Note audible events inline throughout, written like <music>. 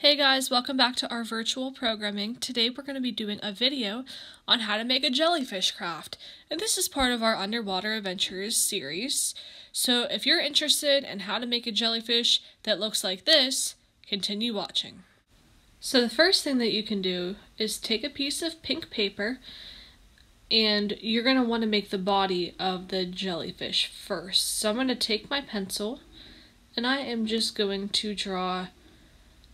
Hey guys, welcome back to our virtual programming. Today we're going to be doing a video on how to make a jellyfish craft. And this is part of our Underwater Adventures series. So if you're interested in how to make a jellyfish that looks like this, continue watching. So the first thing that you can do is take a piece of pink paper and you're going to want to make the body of the jellyfish first. So I'm going to take my pencil and I am just going to draw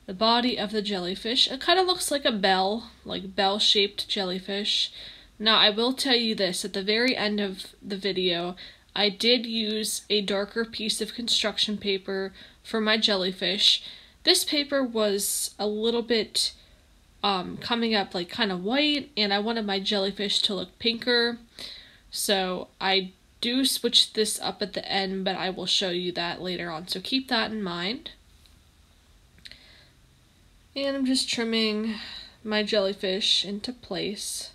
the body of the jellyfish. It kind of looks like a bell, like bell shaped jellyfish. Now, I will tell you this at the very end of the video, I did use a darker piece of construction paper for my jellyfish. This paper was a little bit um, coming up like kind of white, and I wanted my jellyfish to look pinker. So I do switch this up at the end, but I will show you that later on. So keep that in mind. And I'm just trimming my jellyfish into place.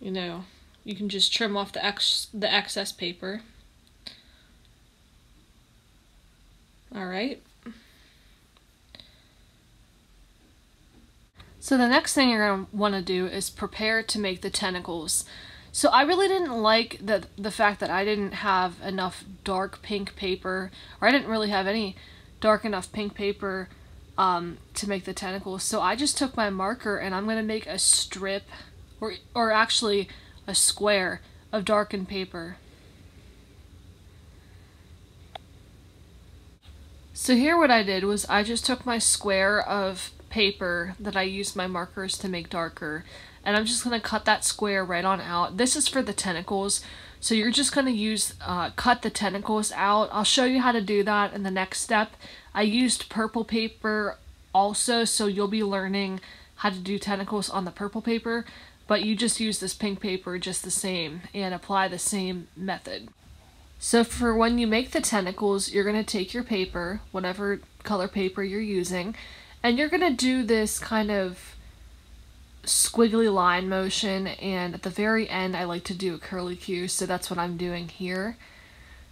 You know, you can just trim off the ex the excess paper. Alright. So the next thing you're going to want to do is prepare to make the tentacles. So I really didn't like the, the fact that I didn't have enough dark pink paper, or I didn't really have any dark enough pink paper um, to make the tentacles. So I just took my marker and I'm going to make a strip, or, or actually a square of darkened paper. So here what I did was I just took my square of paper that I used my markers to make darker and I'm just going to cut that square right on out. This is for the tentacles so you're just going to use uh, cut the tentacles out. I'll show you how to do that in the next step I used purple paper also, so you'll be learning how to do tentacles on the purple paper, but you just use this pink paper just the same and apply the same method. So for when you make the tentacles, you're going to take your paper, whatever color paper you're using, and you're going to do this kind of squiggly line motion, and at the very end I like to do a curlicue, so that's what I'm doing here.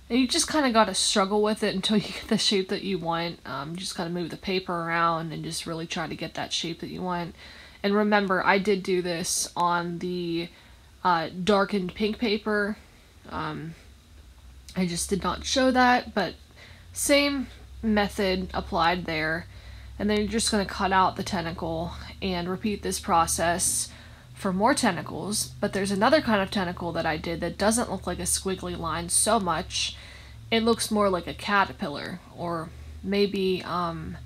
And you just kind of got to struggle with it <laughs> until you get the shape that you want. Um, you just got to move the paper around and just really try to get that shape that you want. And remember, I did do this on the uh, darkened pink paper. Um, I just did not show that, but same method applied there. And then you're just going to cut out the tentacle and repeat this process for more tentacles, but there's another kind of tentacle that I did that doesn't look like a squiggly line so much. It looks more like a caterpillar or maybe um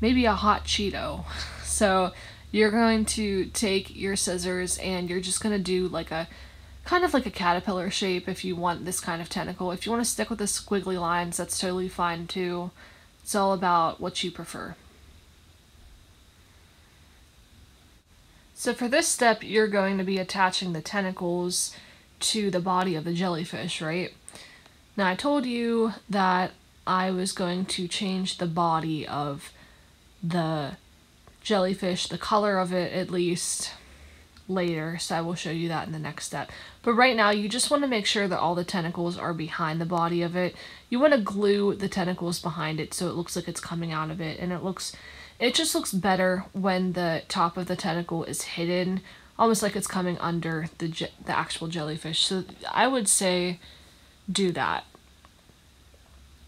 maybe a hot Cheeto. <laughs> So you're going to take your scissors and you're just going to do like a kind of like a caterpillar shape if you want this kind of tentacle. If you want to stick with the squiggly lines, that's totally fine too. It's all about what you prefer. So for this step, you're going to be attaching the tentacles to the body of the jellyfish, right? Now I told you that I was going to change the body of the jellyfish, the color of it at least, later, so I will show you that in the next step. But right now, you just want to make sure that all the tentacles are behind the body of it. You want to glue the tentacles behind it so it looks like it's coming out of it, and it looks it just looks better when the top of the tentacle is hidden, almost like it's coming under the, the actual jellyfish. So I would say do that.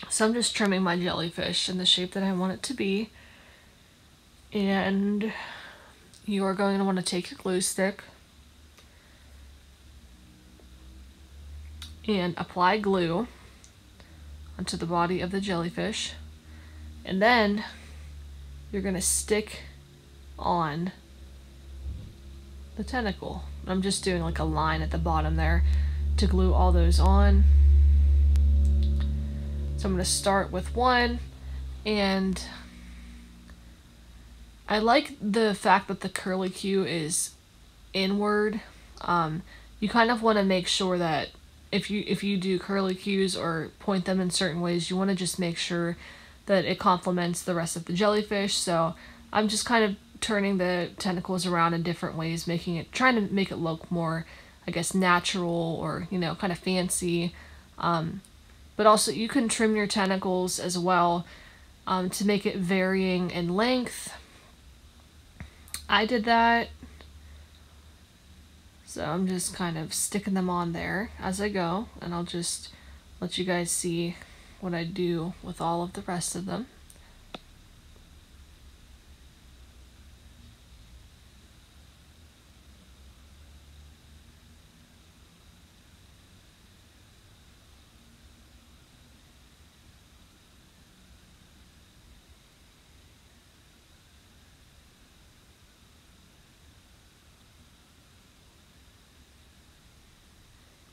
So I'm just trimming my jellyfish in the shape that I want it to be. And you are going to want to take your glue stick and apply glue onto the body of the jellyfish. And then you're going to stick on the tentacle. I'm just doing like a line at the bottom there to glue all those on. So I'm going to start with one and I like the fact that the curly curlicue is inward. Um, you kind of want to make sure that if you if you do curlicues or point them in certain ways, you want to just make sure that it complements the rest of the jellyfish. So I'm just kind of turning the tentacles around in different ways, making it, trying to make it look more, I guess, natural or, you know, kind of fancy. Um, but also you can trim your tentacles as well. um, to make it varying in length. I did that. So I'm just kind of sticking them on there as I go and I'll just let you guys see what I do with all of the rest of them.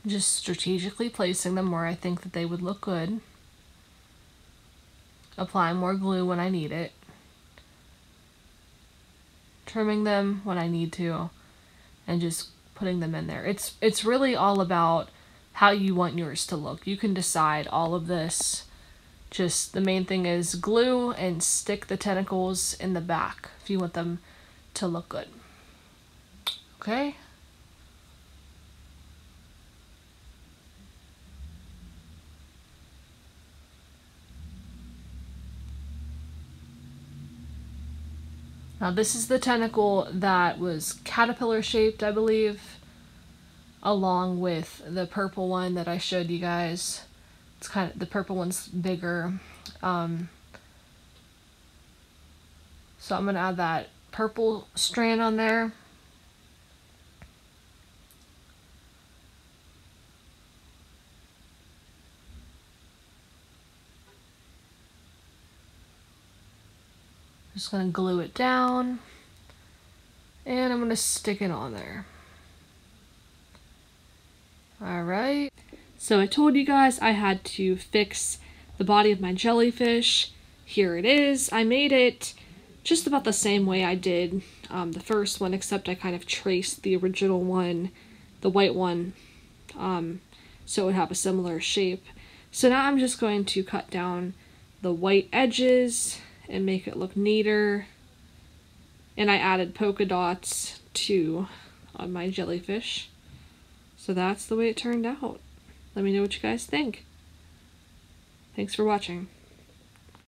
just strategically placing them where I think that they would look good. Applying more glue when I need it. Trimming them when I need to. And just putting them in there. It's it's really all about how you want yours to look. You can decide all of this. Just the main thing is glue and stick the tentacles in the back if you want them to look good. Okay? Now this is the tentacle that was caterpillar shaped, I believe, along with the purple one that I showed you guys. It's kind of, the purple one's bigger. Um, so I'm to add that purple strand on there. Just to glue it down and I'm to stick it on there. Alright, so I told you guys I had to fix the body of my jellyfish. Here it is. I made it just about the same way I did um, the first one, except I kind of traced the original one, the white one, um, so it would have a similar shape. So now I'm just going to cut down the white edges and make it look neater. And I added polka dots too on my jellyfish. So that's the way it turned out. Let me know what you guys think. Thanks for watching.